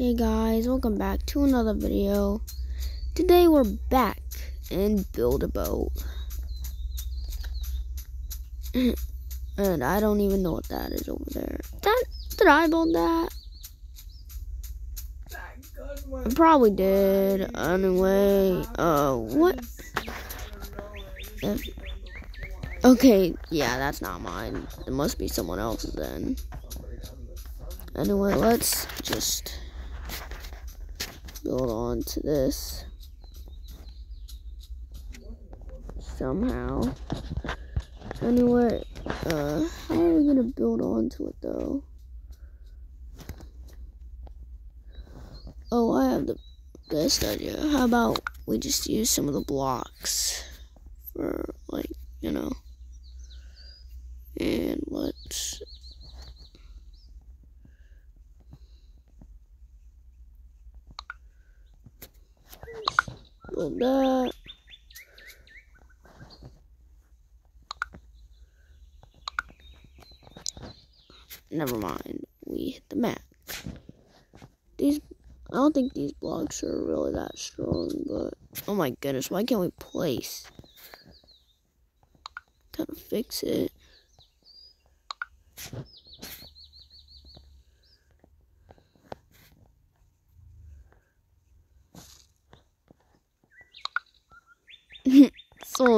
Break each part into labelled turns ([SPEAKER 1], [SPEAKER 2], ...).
[SPEAKER 1] Hey guys, welcome back to another video. Today we're back and Build a Boat. and I don't even know what that is over there. That did I build that? I probably did. Anyway, uh what if Okay, yeah, that's not mine. It must be someone else's then. Anyway, let's just build on to this somehow. Anyway, uh, how are we gonna build onto it though? Oh, I have the best idea. How about we just use some of the blocks for, like, you know, and let's Never mind. We hit the map. These, I don't think these blocks are really that strong, but oh my goodness, why can't we place? Gotta fix it.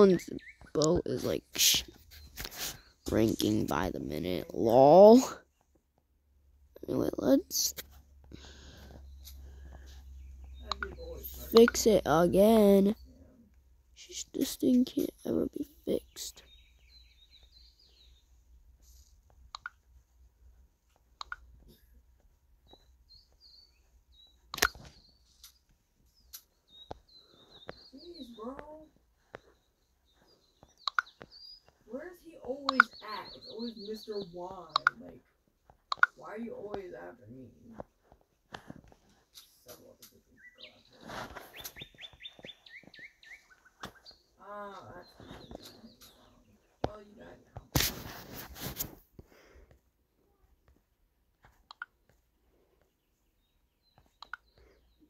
[SPEAKER 1] Someone's boat is like ranking by the minute. Lol. Anyway, let's fix it again. This thing can't ever be fixed.
[SPEAKER 2] bro. Where's he always at? It's always Mr. Y. Like, why are you always after me? Ah.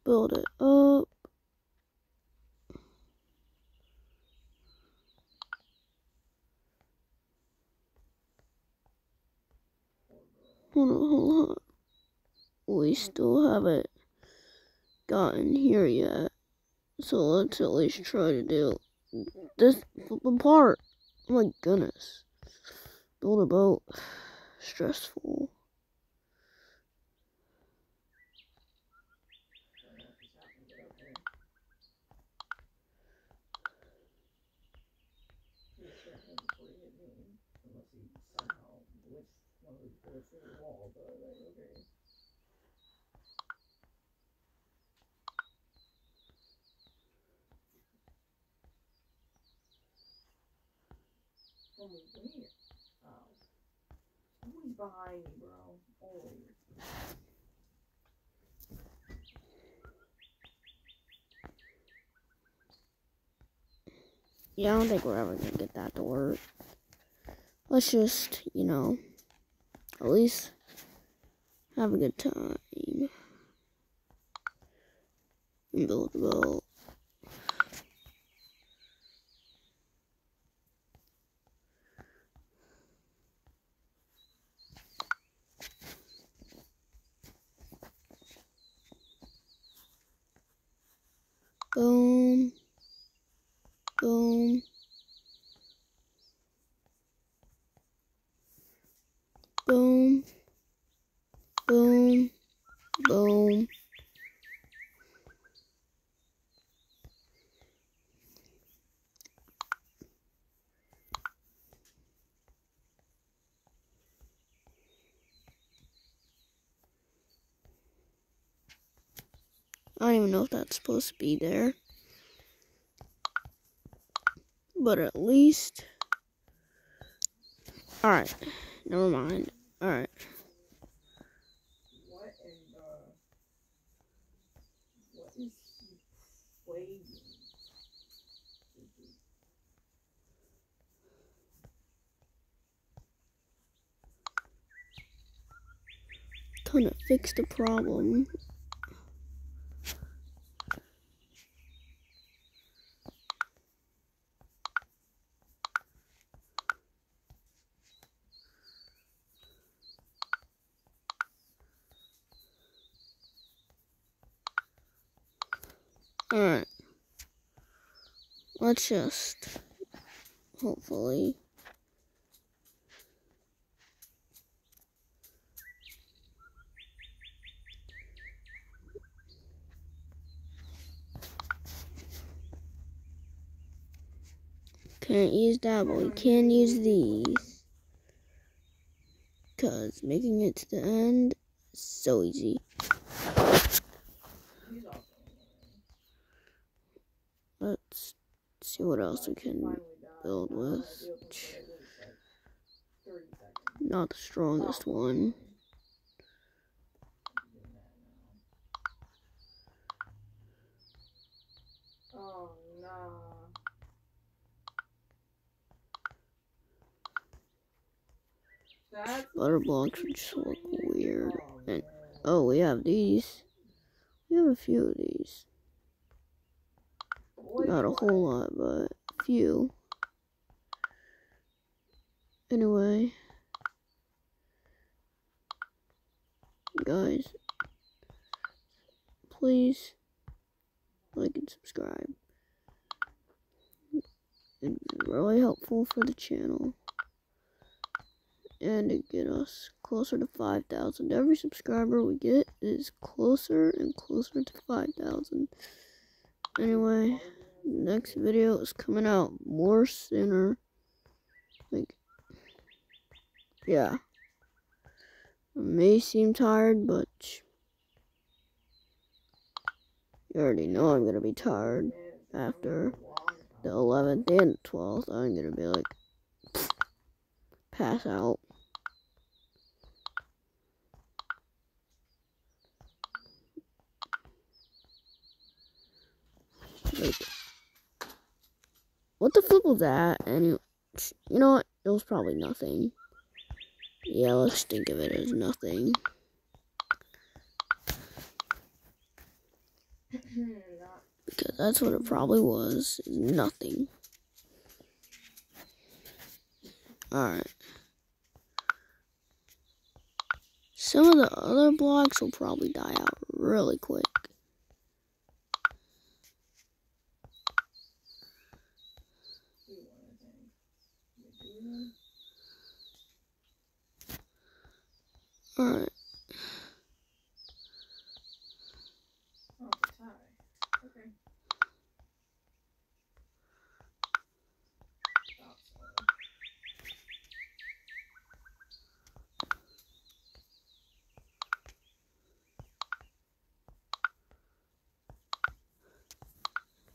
[SPEAKER 1] Build it up. Hold on, hold on. We still haven't gotten here yet. So let's at least try to do this part. Oh my goodness. Build a boat. Stressful.
[SPEAKER 2] Behind me, bro.
[SPEAKER 1] Yeah, I don't think we're ever gonna get that to work. Let's just, you know, at least have a good time. Build a. Boom. Boom. Boom. Boom. Boom. I don't even know if that's supposed to be there. But at least... Alright. Never mind. Alright.
[SPEAKER 2] What
[SPEAKER 1] to fix the problem. Alright. Let's just hopefully Can't use that, but we can use these. Because making it to the end is so easy.
[SPEAKER 2] He's also
[SPEAKER 1] Let's see what else we can. build with.
[SPEAKER 2] if you'll play at least, like, 30 seconds.
[SPEAKER 1] Not the strongest one.
[SPEAKER 2] Oh no.
[SPEAKER 1] Butter blocks just look weird. And- Oh, we have these. We have a few of these. Not a whole lot, but a few. Anyway. Guys. Please like and subscribe. It'd be really helpful for the channel. And to get us closer to 5,000. Every subscriber we get is closer and closer to 5,000. Anyway, next video is coming out more sooner. Like, yeah. I may seem tired, but you already know I'm gonna be tired after the 11th and 12th. I'm gonna be like, pass out. Like, what the flip was that? And you, know what? It was probably nothing. Yeah, let's think of it as nothing. Because that's what it probably was. Nothing. Alright. Some of the other blocks will probably die out really quick.
[SPEAKER 2] two, I think. Maybe.
[SPEAKER 1] Alright.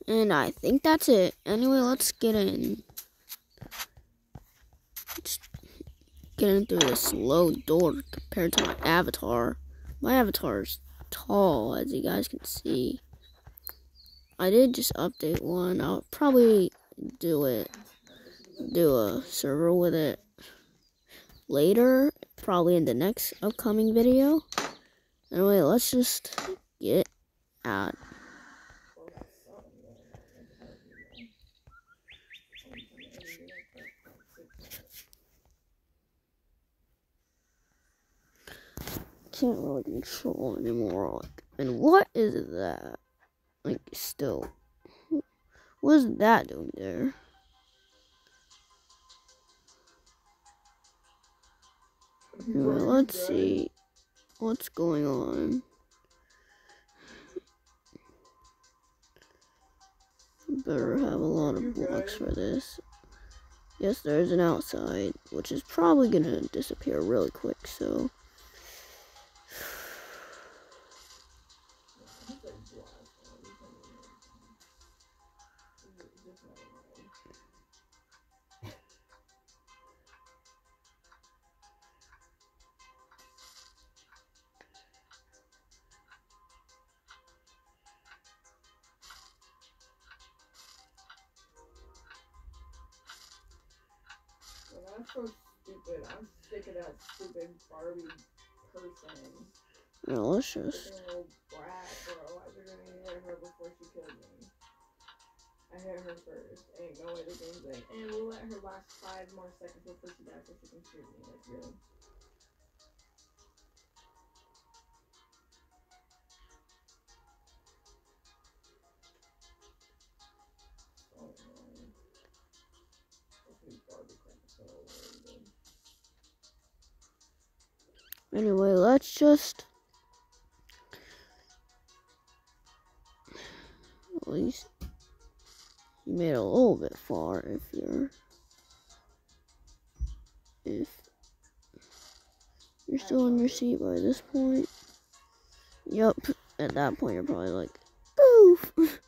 [SPEAKER 1] And I think that's it. Anyway, let's get in. Let's get in through this low door compared to my avatar. My avatar's tall, as you guys can see. I did just update one. I'll probably do it, do a server with it later, probably in the next upcoming video. Anyway, let's just get out.
[SPEAKER 2] Well, that's something going on. That's how you know. Something every minute, that's like six minutes.
[SPEAKER 1] Can't really control anymore. Like, and what is that? Like, still, what is that doing there? Anyway, let's see what's going on. Better have a lot of blocks for this. Yes, there's an outside, which is probably gonna disappear really quick. So,
[SPEAKER 2] stupid. I'm sick of that stupid Barbie person.
[SPEAKER 1] you know, let's
[SPEAKER 2] little brat, bro. Why they gonna hit her before she killed me? I hit her first. Ain't no way the game's like, and we'll let her last five more seconds before she dies so she can shoot me. Like, really?
[SPEAKER 1] Anyway, let's just at least you made a little bit far if you're if you're still in your seat by this point. Yep, at that point you're probably like, poof.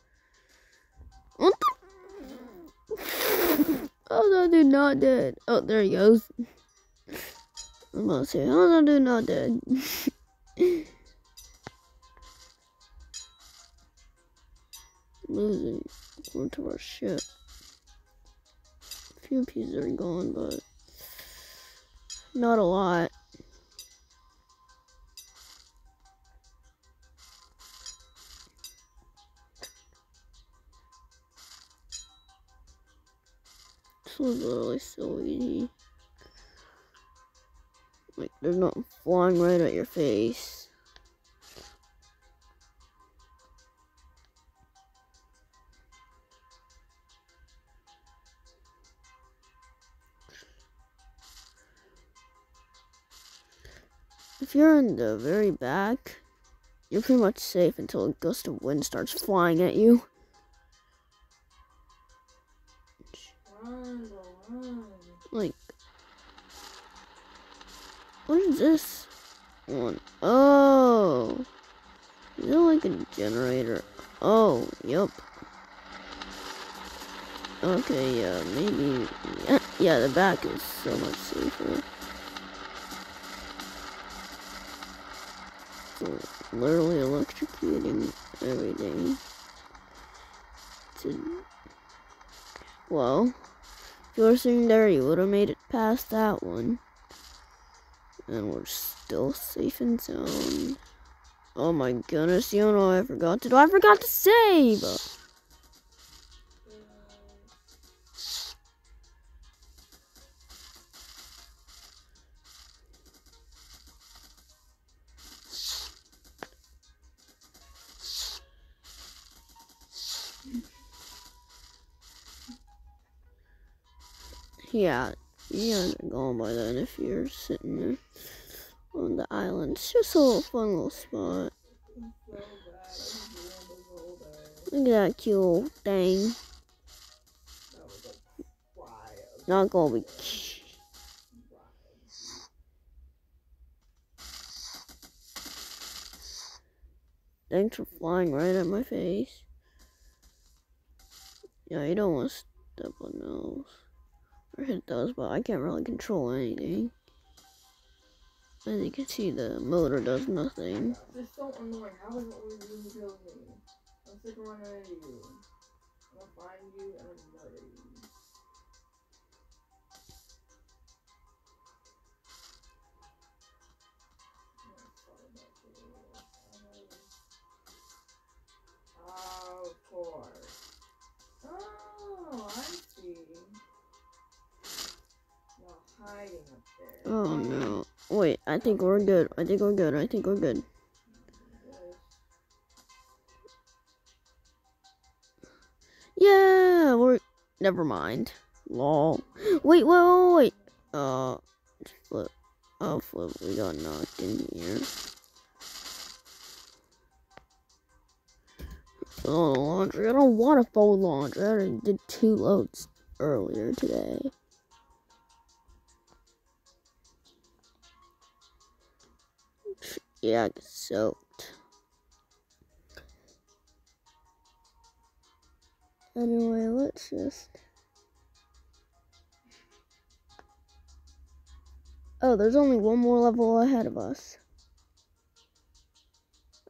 [SPEAKER 1] what the? Oh, that dude not dead. Oh, there he goes. To say, how that dude not dead? Losing to our ship. A few pieces are gone, but not a lot. This was literally so easy. Like, there's not flying right at your face. If you're in the very back, you're pretty much safe until a gust of wind starts flying at you. This one? Oh, is it like a generator? Oh, yep. Okay, yeah, maybe. Yeah, yeah, the back is so much safer. So, literally electrocuting everything. To, well, if you were sitting there, you would have made it past that one. And we're still safe and sound. Oh my goodness, you know I forgot to do? I forgot to save! Yeah, you guys are gone by then if you're sitting there on the island. It's just a little fun little spot. Look at that cute little thing.
[SPEAKER 2] That
[SPEAKER 1] Not gonna be. Thanks for flying right at my face. Yeah, you don't want to step on those. Hit those, but I can't really control anything. As you can see, the motor does nothing.
[SPEAKER 2] This is so annoying. How is it always me? I'm sick of running into you. I'm gonna find you and I'm gonna murder you. Hiding up there.
[SPEAKER 1] Oh no. Wait, I think we're good. I think we're good. I think we're good. Yeah, we're. Never mind. Lol. Wait, wait, wait, wait. Uh, flip. Oh, flip. We got knocked in here. Oh, laundry. I don't want to fold laundry. I did two loads earlier today. Yeah, I soaked. Anyway, let's just. Oh, there's only one more level ahead of us.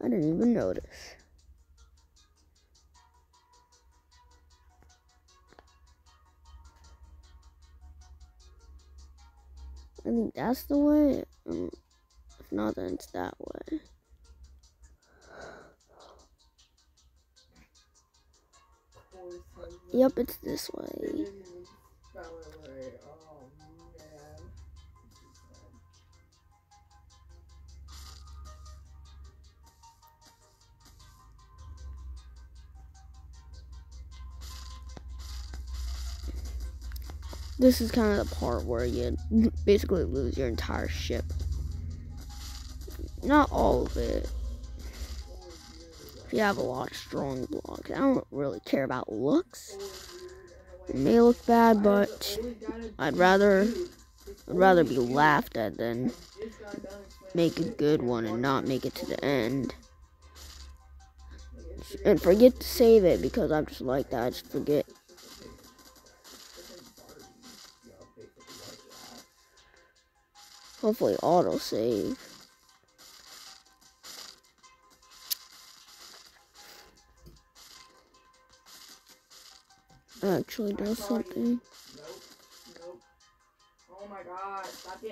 [SPEAKER 1] I didn't even notice. I think that's the way. Um, if not, then it's that way. Yep, it's this way.
[SPEAKER 2] This is
[SPEAKER 1] kind of the part where you basically lose your entire ship. Not all of it. If you have a lot of strong blocks, I don't really care about looks. It may look bad, but I'd rather I'd rather be laughed at than make a good one and not make it to the end. And forget to save it because I'm just like that. I just forget. Hopefully auto save. Actually does something.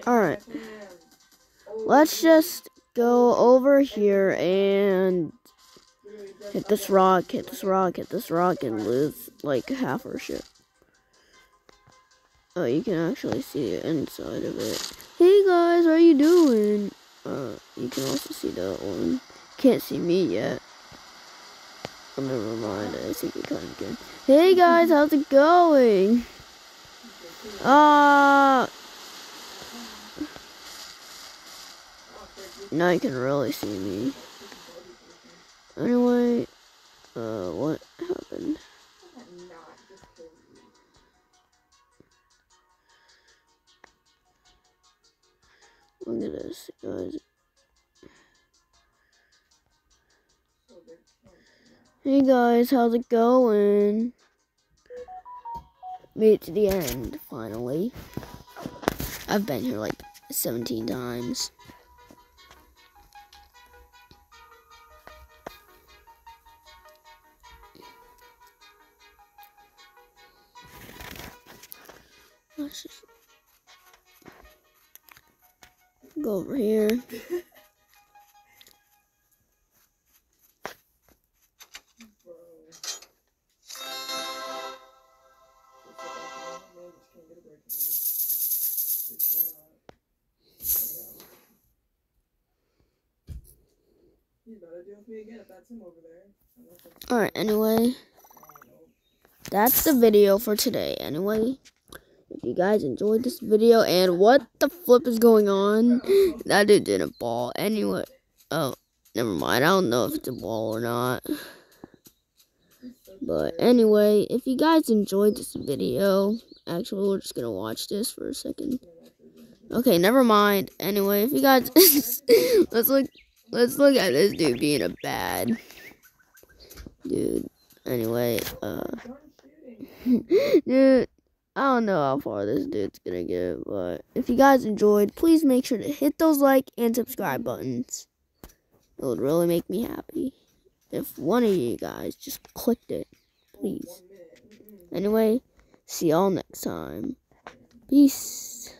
[SPEAKER 1] Alright. Let's just go over here and hit this rock, hit this rock, hit this rock, and lose like half our ship. Oh, you can actually see the inside of it. Hey guys, how are you doing? Uh, you can also see that one. Can't see me yet. Oh, never mind, I we kind of can. Hey guys, how's it going? Uh, now you can really see me. Anyway, uh, what happened? Look at this, guys. Hey guys, how's it going? Made it to the end, finally. I've been here like 17 times. Let's just go over here. Alright, anyway. That's the video for today, anyway. If you guys enjoyed this video, and what the flip is going on? That dude didn't ball. Anyway. Oh, never mind. I don't know if it's a ball or not. But anyway, if you guys enjoyed this video, actually, we're just going to watch this for a second. Okay, never mind. Anyway, if you guys, let's look Let's look at this dude being a bad dude. Anyway, uh, dude, I don't know how far this dude's gonna get, but if you guys enjoyed, please make sure to hit those like and subscribe buttons. It would really make me happy if one of you guys just clicked it, please. Anyway, see y'all next time. Peace.